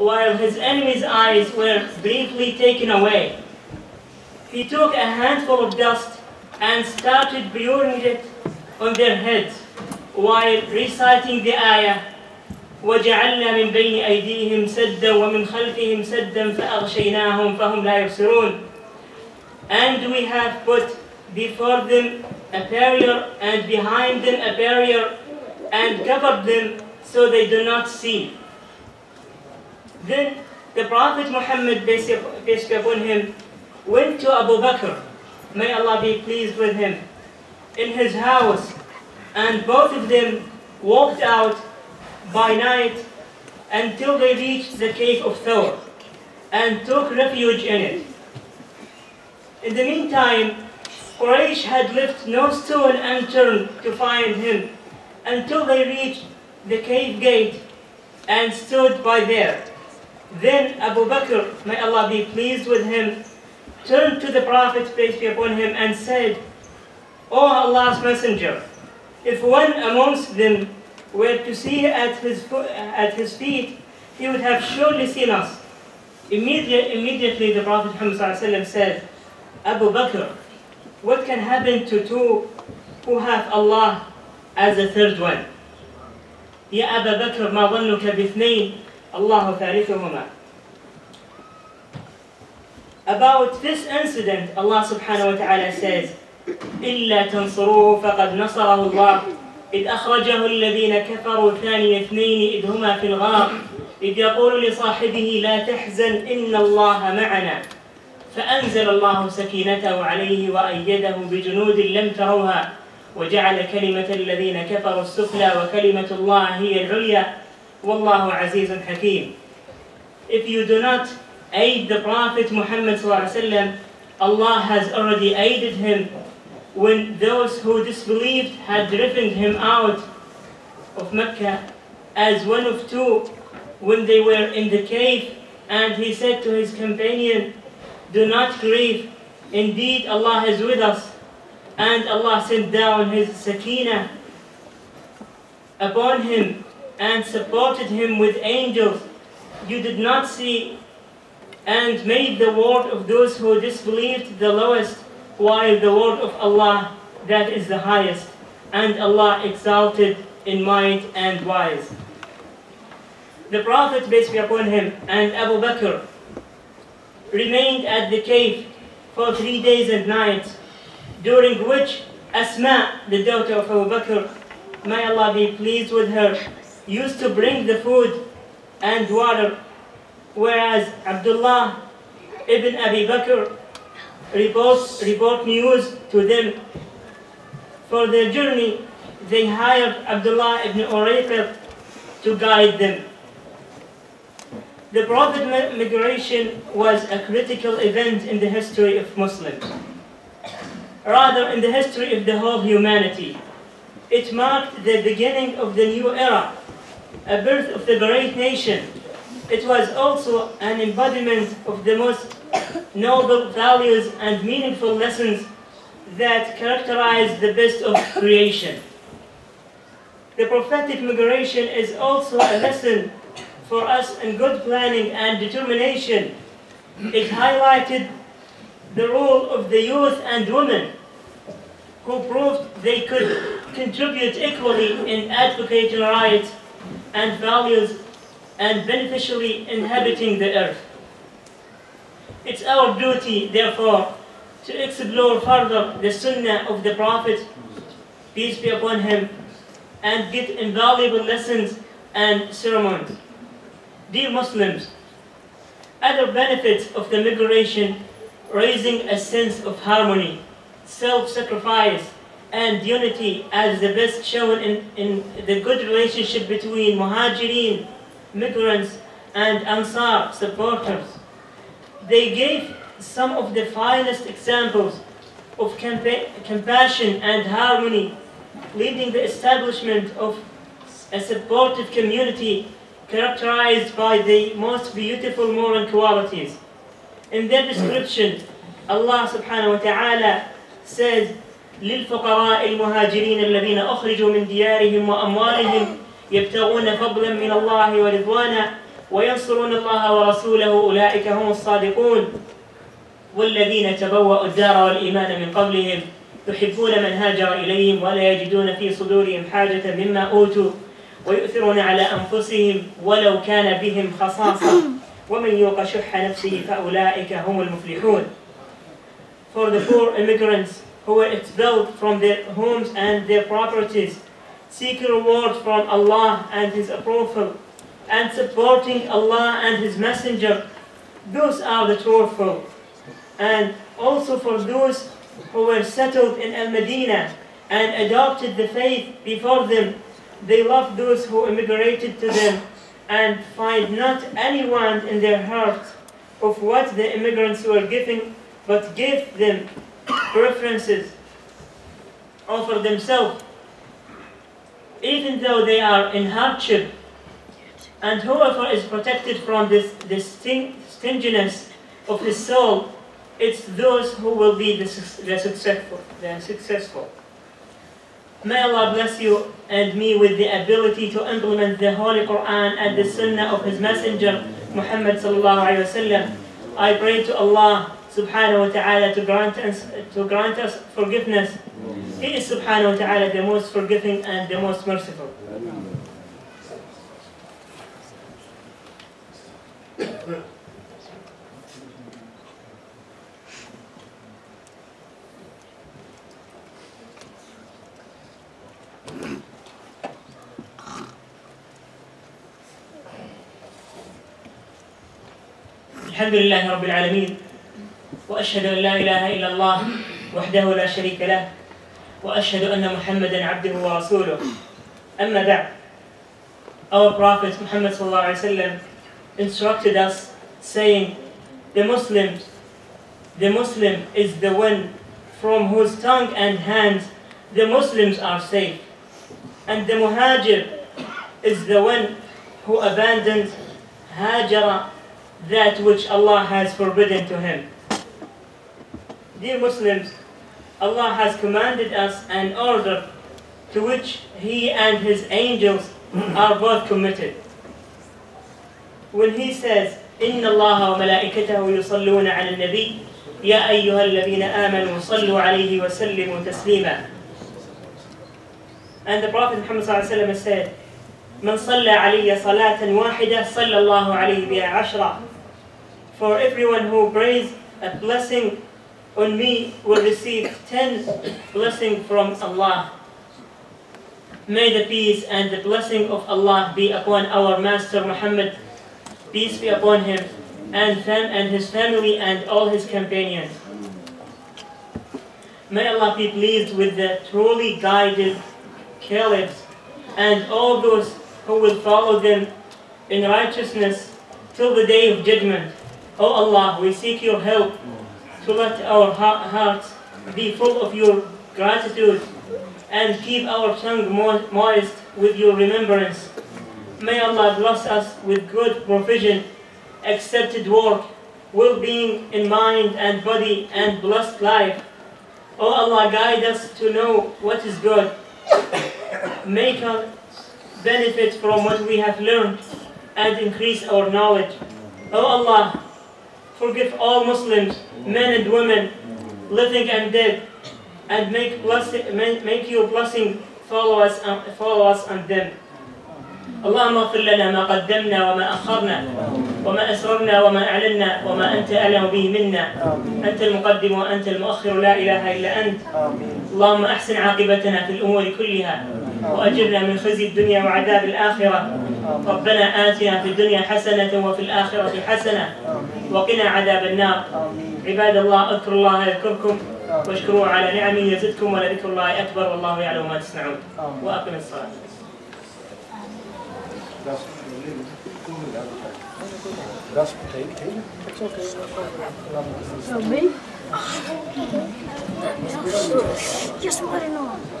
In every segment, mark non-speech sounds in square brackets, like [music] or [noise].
while his enemy's eyes were briefly taken away. He took a handful of dust and started pouring it on their heads while reciting the ayah وجعلنا من بين أيديهم سدا ومن خلفهم سدا فأغشيناهم فهم لا يبصرون and we have put before them a barrier and behind them a barrier and covered them so they do not see. Then the Prophet Muhammad, peace be upon him, went to Abu Bakr, may Allah be pleased with him, in his house, and both of them walked out by night until they reached the cave of Thawr and took refuge in it. In the meantime, Quraysh had left no stone unturned to find him until they reached the cave gate and stood by there. Then Abu Bakr, may Allah be pleased with him, turned to the Prophet, peace be upon him, and said, O Allah's Messenger, if one amongst them were to see at his, at his feet, he would have surely seen us. Immediately, immediately the Prophet Muhammad said, Abu Bakr, what can happen to two who have Allah as a third one? يا أبا بكر ما ظنك باثنين الله ثالثهما About this incident, Allah subhanahu wa ta'ala says, إلا تنصروه فقد نصره الله. إذ أخرجه الذين كفروا ثاني اثنين إذ هما في الغار. إذ يقول لصاحبه لا تحزن إن الله معنا. فأنزل الله سكينته عليه وأيده بجنود لم تروها. وجعل كلمة الذين كفروا السفلى وكلمة الله هي العليا. والله عزيز حكيم If you do not aid the Prophet Muhammad وسلم, Allah has already aided him when those who disbelieved had driven him out of Mecca as one of two when they were in the cave and he said to his companion do not grieve indeed Allah is with us and Allah sent down his sakina upon him and supported him with angels. You did not see and made the word of those who disbelieved the lowest while the word of Allah that is the highest and Allah exalted in might and wise. The Prophet peace be upon him and Abu Bakr remained at the cave for three days and nights during which Asma, the daughter of Abu Bakr, may Allah be pleased with her, used to bring the food and water, whereas Abdullah ibn Abi Bakr reports, report news to them. For their journey, they hired Abdullah ibn Urayqir to guide them. The Prophet migration was a critical event in the history of Muslims rather in the history of the whole humanity. It marked the beginning of the new era, a birth of the great nation. It was also an embodiment of the most noble values and meaningful lessons that characterize the best of creation. The prophetic migration is also a lesson for us in good planning and determination. It highlighted the role of the youth and women who proved they could contribute equally in advocating rights and values and beneficially inhabiting the earth. It's our duty, therefore, to explore further the sunnah of the Prophet, peace be upon him, and get invaluable lessons and sermons. Dear Muslims, other benefits of the migration raising a sense of harmony, self-sacrifice, and unity as the best shown in, in the good relationship between muhajirin, migrants, and ansar, supporters. They gave some of the finest examples of compassion and harmony, leading the establishment of a supportive community characterized by the most beautiful moral qualities. In their description, Allah subhanahu wa ta'ala says, للفقراء المهاجرين الذين أخرجوا من ديارهم وأموالهم يبتغون فضلا من الله ورضوانا وينصرون الله ورسوله أولئك هم الصادقون. والذين تبوأوا الدار والإيمان من قبلهم يحبون من هاجر إليهم ولا يجدون في صدورهم حاجة مما أوتوا ويؤثرون على أنفسهم ولو كان بهم خصاصة. ومن يوق شح نفسه فأولئك هم المفلحون. For the poor immigrants who were expelled from their homes and their properties, seeking reward from Allah and His approval, and supporting Allah and His Messenger, those are the truthful. And also for those who were settled in Al-Medina and adopted the faith before them, they love those who immigrated to them and find not anyone in their hearts of what the immigrants were giving, but give them preferences over themselves, even though they are in hardship. And whoever is protected from this, this sting, stinginess of his soul, it's those who will be the, the successful. The successful. May Allah bless you and me with the ability to implement the Holy Quran and the Sunnah of His Messenger Muhammad sallallahu alaihi wasallam. I pray to Allah subhanahu wa ta'ala to grant us to grant us forgiveness. He is subhanahu wa ta'ala the most forgiving and the most merciful. الحمد لله رب العالمين واشهد ان لا اله الا الله وحده لا شريك له واشهد ان محمدا عبده ورسوله اما بعد Our Prophet Muhammad صلى الله عليه وسلم instructed us saying the Muslims the Muslim is the one from whose tongue and hands the Muslims are safe and the Muhajir is the one who abandoned Hajara that which Allah has forbidden to him. Dear Muslims, Allah has commanded us an order to which He and His angels are both committed. When He says, إن الله وملائكته يصلون على النبي يا أيها الذين آمنوا صلوا عليه وسلموا تسليما And the Prophet Muhammad ﷺ said, من صلى علي صلاة واحدة صلى الله عليه بها عشرة For everyone who prays a blessing on me will receive ten blessings from Allah. May the peace and the blessing of Allah be upon our Master Muhammad, peace be upon him, and, fam- and his family and all his companions. May Allah be pleased with the truly guided caliphs and all those who will follow them in righteousness till the day of judgment. O oh Allah, we seek your help to let our hearts be full of your gratitude and keep our tongue moist with your remembrance. May Allah bless us with good provision, accepted work, well-being in mind and body, and blessed life. O oh Allah, guide us to know what is good. Make us benefit from what we have learned and increase our knowledge. O oh Allah, forgive all Muslims, men and women, living and dead, and make, blessing, make your blessing follow us, follow us on them. اللهم اغفر لنا ما قدمنا وما أخرنا وما أسررنا وما أعلنا وما أنت أعلم به منا أنت المقدم وأنت المؤخر لا إله إلا أنت اللهم أحسن عاقبتنا في الأمور كلها وأجرنا من خزي الدنيا وعذاب الآخرة ربنا آتنا في الدنيا حسنة وفي الآخرة حسنة وقنا عذاب النار عباد الله اذكروا الله يذكركم واشكروه على نعمه يزدكم ولذكر الله أكبر والله يعلم ما تصنعون وأقم الصلاة That's okay. Just to know.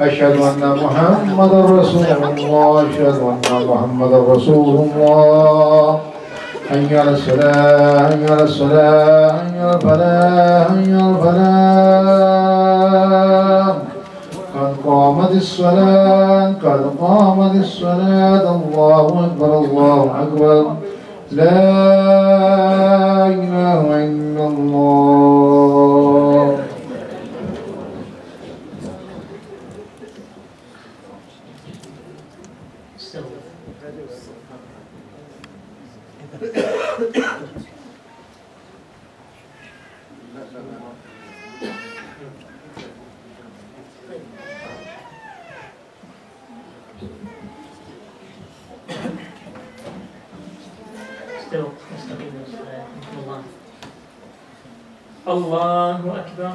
أشهد أن محمدا رسول الله أشهد أن محمدا رسول الله. حي على الصلاة حي على الصلاة حي على الفلاح حي على الفلاح. قد قامت الصلاة قد قامت الصلاة. الله أكبر الله أكبر. لا إله إلا الله. الله الله أكبر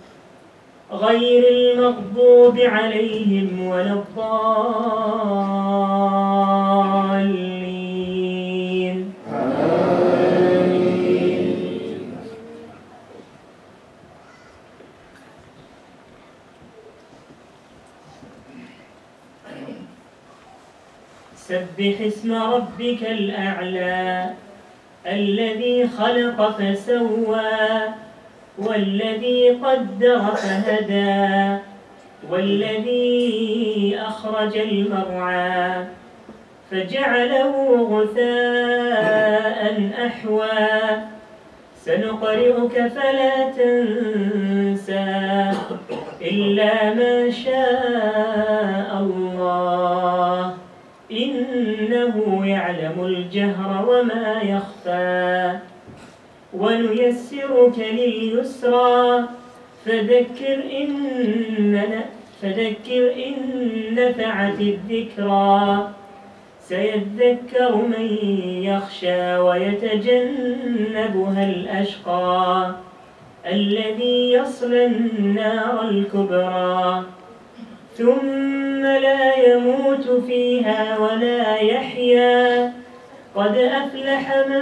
غير المغضوب عليهم ولا الضالين. سبح اسم ربك الأعلى الذي خلق فسوى والذي قدر فهدى والذي أخرج المرعى فجعله غثاء أحوى. سنقرئك فلا تنسى إلا ما شاء الله إنه يعلم الجهر وما يخفى. ونيسرك لليسرى. فذكر إن فذكر إن نفعت الذكرى. سيذكر من يخشى ويتجنبها الأشقى. الذي يصلى النار الكبرى. ثم لا يموت فيها ولا يحيا. قد أفلح من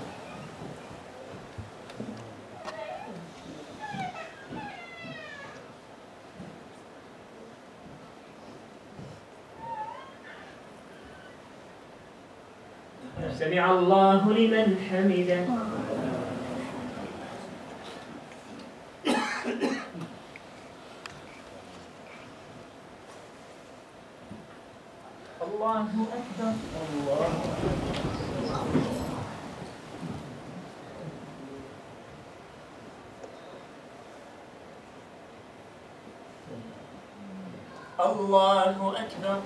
سمع الله لمن حمده. الله أكبر. الله أكبر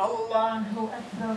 الله أكبر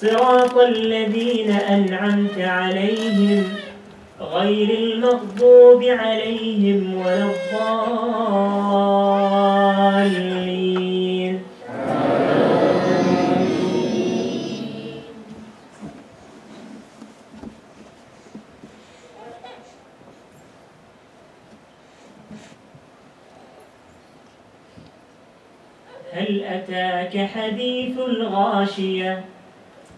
صراط الذين أنعمت عليهم غير المغضوب عليهم ولا الضالين. هل أتاك حديث الغاشية؟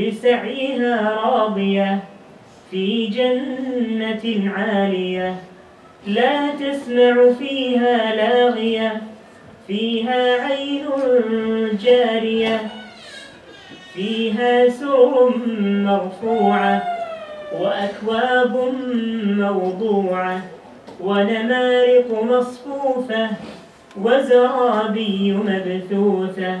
لسعيها راضية في جنة عالية. لا تسمع فيها لاغية فيها عين جارية فيها سرر مرفوعة وأكواب موضوعة ونمارق مصفوفة وزرابي مبثوثة.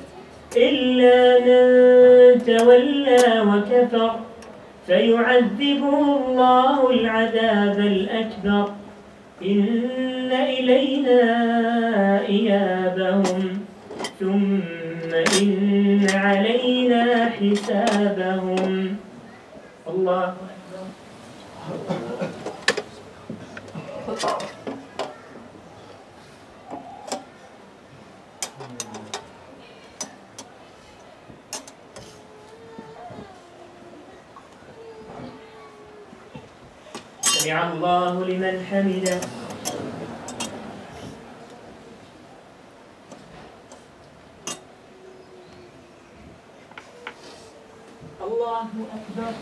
إلا من تولى وكفر فيعذبه الله العذاب الأكبر. إن إلينا إيابهم ثم إن علينا حسابهم. الله أكبر. [laughs] سمع الله لمن حمده. الله أكبر.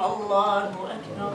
الله أكبر.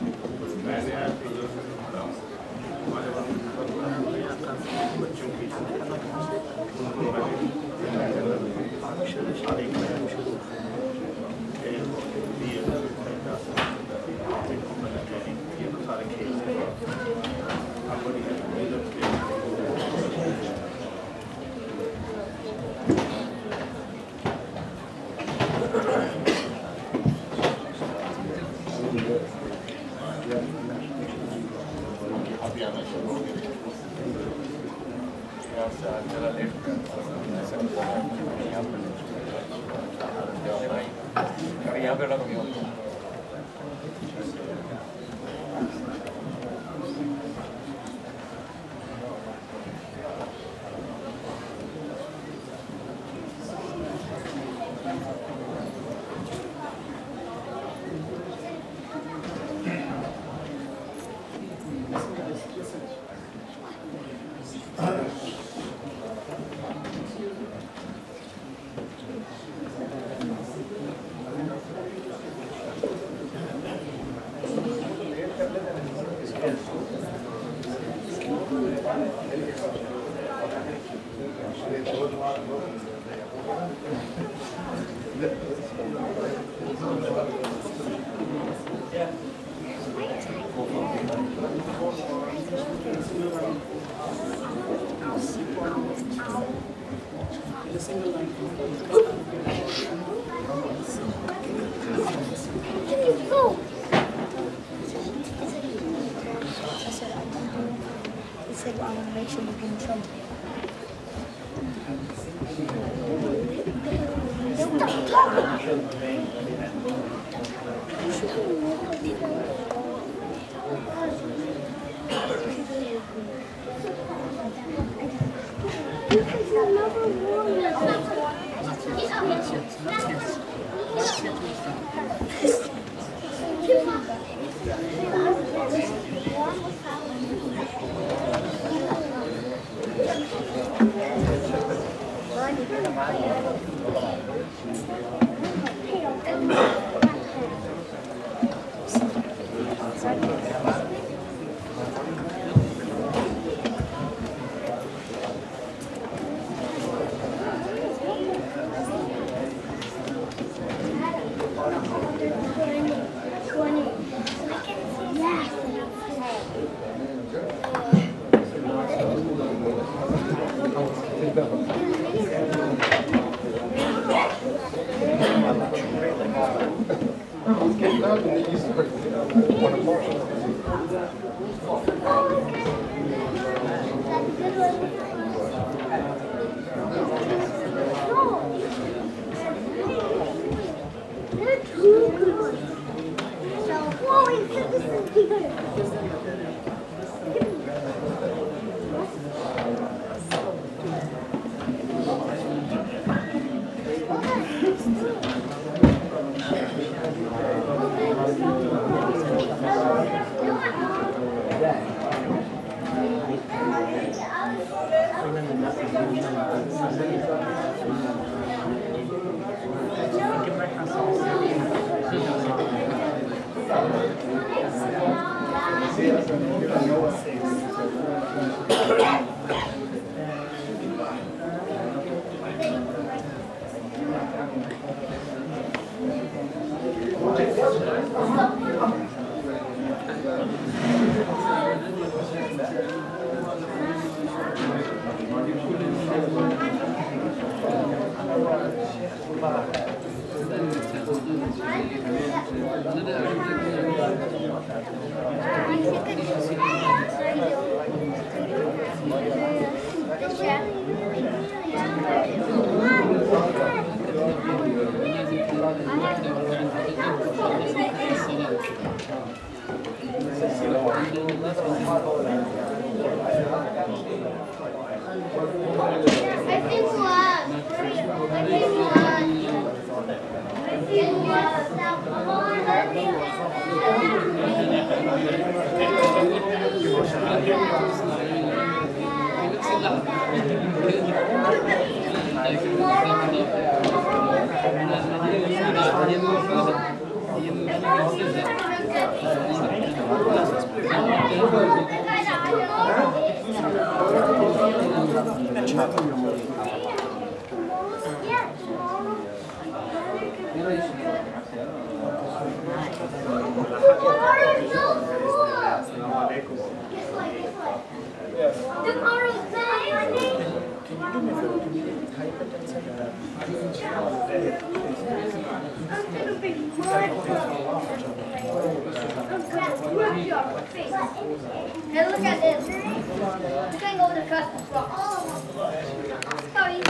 Obrigado. the single. I said, I don't do it. He said, I want to make sure you get in trouble. Tomorrow's can you me a favor? Hey, look at this. We're going over the Christmas. Oh, sorry.